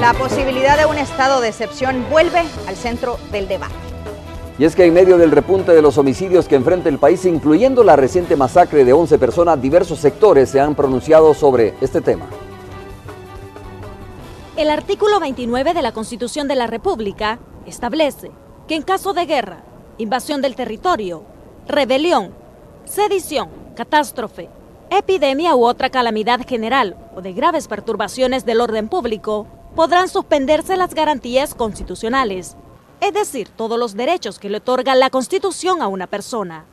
La posibilidad de un estado de excepción vuelve al centro del debate. Y es que en medio del repunte de los homicidios que enfrenta el país, incluyendo la reciente masacre de 11 personas, diversos sectores se han pronunciado sobre este tema. El artículo 29 de la Constitución de la República establece que en caso de guerra, invasión del territorio, rebelión, sedición, catástrofe, epidemia u otra calamidad general o de graves perturbaciones del orden público, podrán suspenderse las garantías constitucionales, es decir, todos los derechos que le otorga la Constitución a una persona.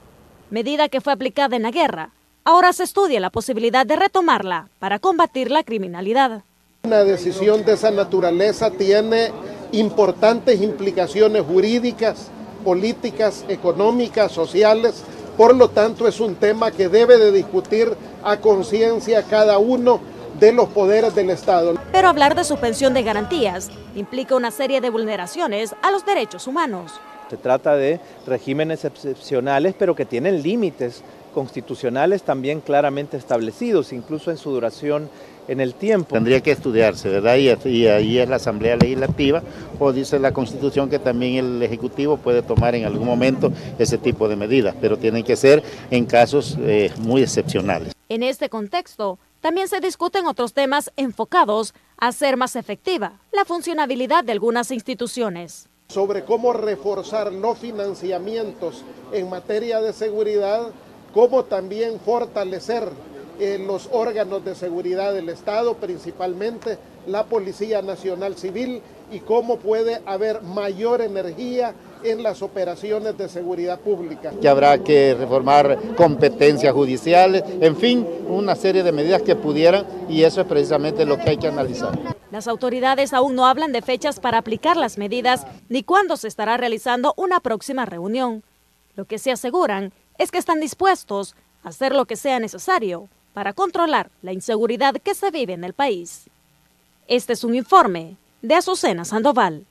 Medida que fue aplicada en la guerra, ahora se estudia la posibilidad de retomarla para combatir la criminalidad. Una decisión de esa naturaleza tiene importantes implicaciones jurídicas, políticas, económicas, sociales. Por lo tanto, es un tema que debe de discutir a conciencia cada uno de los poderes del Estado. Pero hablar de suspensión de garantías implica una serie de vulneraciones a los derechos humanos. Se trata de regímenes excepcionales, pero que tienen límites constitucionales también claramente establecidos, incluso en su duración en el tiempo. Tendría que estudiarse, ¿verdad? Y, ahí es la Asamblea Legislativa o dice la Constitución que también el Ejecutivo puede tomar en algún momento ese tipo de medidas, pero tienen que ser en casos eh, muy excepcionales. En este contexto, también se discuten otros temas enfocados a hacer más efectiva la funcionabilidad de algunas instituciones. Sobre cómo reforzar los financiamientos en materia de seguridad, cómo también fortalecer eh, los órganos de seguridad del Estado, principalmente la Policía Nacional Civil, y cómo puede haber mayor energía en las operaciones de seguridad pública. Que habrá que reformar competencias judiciales, en fin, una serie de medidas que pudieran y eso es precisamente lo que hay que analizar. Las autoridades aún no hablan de fechas para aplicar las medidas ni cuándo se estará realizando una próxima reunión. Lo que se aseguran es que están dispuestos a hacer lo que sea necesario para controlar la inseguridad que se vive en el país. Este es un informe de Azucena Sandoval.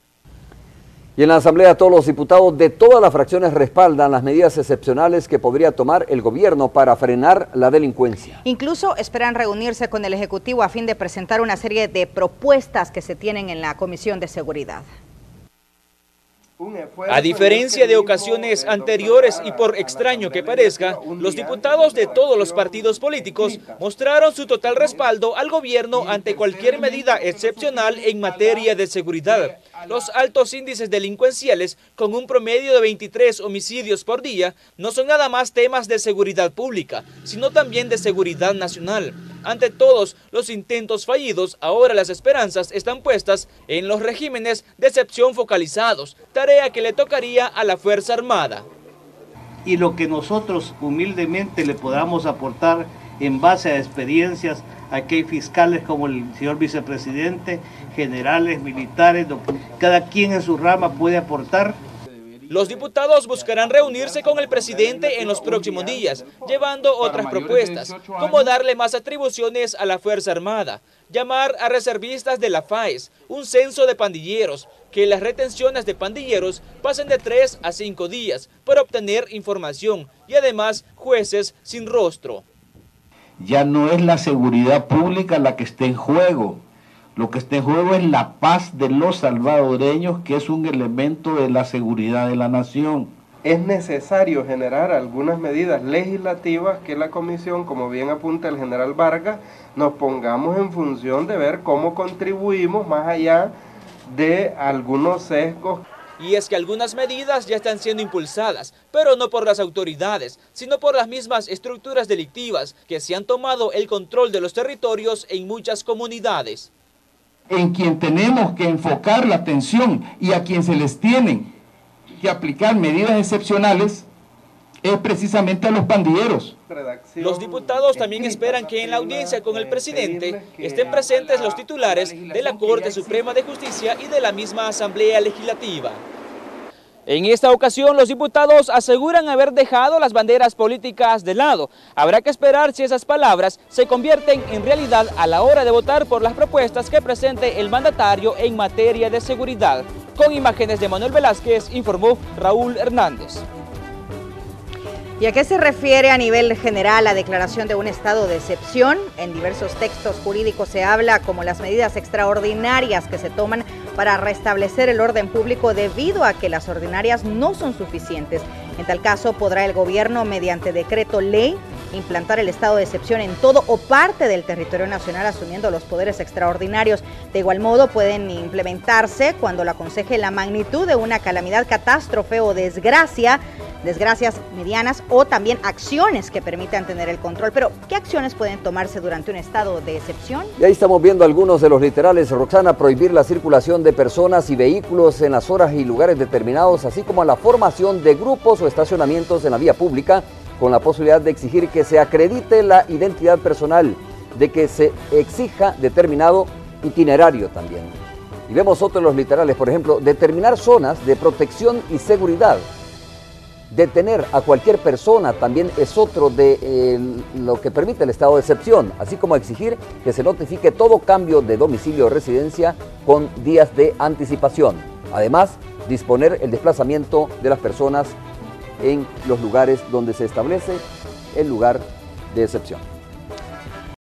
Y en la Asamblea todos los diputados de todas las fracciones respaldan las medidas excepcionales que podría tomar el gobierno para frenar la delincuencia. Incluso esperan reunirse con el Ejecutivo a fin de presentar una serie de propuestas que se tienen en la Comisión de Seguridad. A diferencia de ocasiones anteriores y por extraño que parezca, los diputados de todos los partidos políticos mostraron su total respaldo al gobierno ante cualquier medida excepcional en materia de seguridad. Los altos índices delincuenciales, con un promedio de 23 homicidios por día, no son nada más temas de seguridad pública, sino también de seguridad nacional. Ante todos los intentos fallidos, ahora las esperanzas están puestas en los regímenes de excepción focalizados, tarea que le tocaría a la Fuerza Armada. Y lo que nosotros humildemente le podamos aportar en base a experiencias, aquí hay fiscales como el señor vicepresidente, generales, militares, cada quien en su rama puede aportar los diputados buscarán reunirse con el presidente en los próximos días, llevando otras propuestas, como darle más atribuciones a la Fuerza Armada, llamar a reservistas de la FAES, un censo de pandilleros, que las retenciones de pandilleros pasen de 3 a 5 días para obtener información y además jueces sin rostro. Ya no es la seguridad pública la que está en juego, lo que está en juego es la paz de los salvadoreños, que es un elemento de la seguridad de la nación. Es necesario generar algunas medidas legislativas que la comisión, como bien apunta el general Vargas, nos pongamos en función de ver cómo contribuimos más allá de algunos sesgos. Y es que algunas medidas ya están siendo impulsadas, pero no por las autoridades, sino por las mismas estructuras delictivas que se han tomado el control de los territorios en muchas comunidades en quien tenemos que enfocar la atención y a quien se les tienen que aplicar medidas excepcionales es precisamente a los pandilleros. Los diputados también esperan que en la audiencia con el presidente estén presentes los titulares de la Corte Suprema de Justicia y de la misma Asamblea Legislativa. En esta ocasión, los diputados aseguran haber dejado las banderas políticas de lado. Habrá que esperar si esas palabras se convierten en realidad a la hora de votar por las propuestas que presente el mandatario en materia de seguridad. Con imágenes de Manuel Velázquez, informó Raúl Hernández. ¿Y a qué se refiere a nivel general la declaración de un estado de excepción? En diversos textos jurídicos se habla como las medidas extraordinarias que se toman para restablecer el orden público debido a que las ordinarias no son suficientes. En tal caso, podrá el gobierno, mediante decreto ley, implantar el estado de excepción en todo o parte del territorio nacional asumiendo los poderes extraordinarios. De igual modo, pueden implementarse cuando lo aconseje la magnitud de una calamidad, catástrofe o desgracia desgracias medianas o también acciones que permitan tener el control. Pero, ¿qué acciones pueden tomarse durante un estado de excepción? Y ahí estamos viendo algunos de los literales. Roxana, prohibir la circulación de personas y vehículos en las horas y lugares determinados, así como la formación de grupos o estacionamientos en la vía pública con la posibilidad de exigir que se acredite la identidad personal, de que se exija determinado itinerario también. Y vemos otros los literales, por ejemplo, determinar zonas de protección y seguridad. Detener a cualquier persona también es otro de eh, lo que permite el estado de excepción, así como exigir que se notifique todo cambio de domicilio o residencia con días de anticipación. Además, disponer el desplazamiento de las personas en los lugares donde se establece el lugar de excepción.